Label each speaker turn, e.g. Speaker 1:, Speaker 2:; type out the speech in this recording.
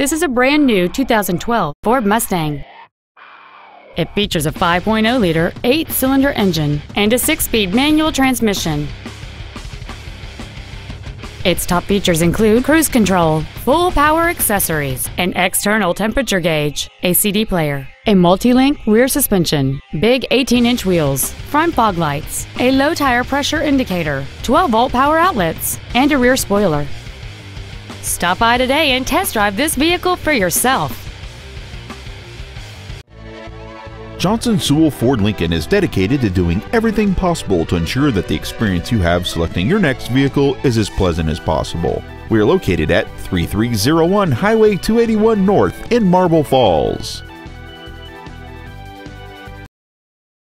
Speaker 1: This is a brand new 2012 Ford Mustang. It features a 5.0-liter eight-cylinder engine and a six-speed manual transmission. Its top features include cruise control, full power accessories, an external temperature gauge, a CD player, a multi-link rear suspension, big 18-inch wheels, front fog lights, a low tire pressure indicator, 12-volt power outlets, and a rear spoiler. Stop by today and test drive this vehicle for yourself.
Speaker 2: Johnson Sewell Ford Lincoln is dedicated to doing everything possible to ensure that the experience you have selecting your next vehicle is as pleasant as possible. We are located at 3301 Highway 281 North in Marble Falls.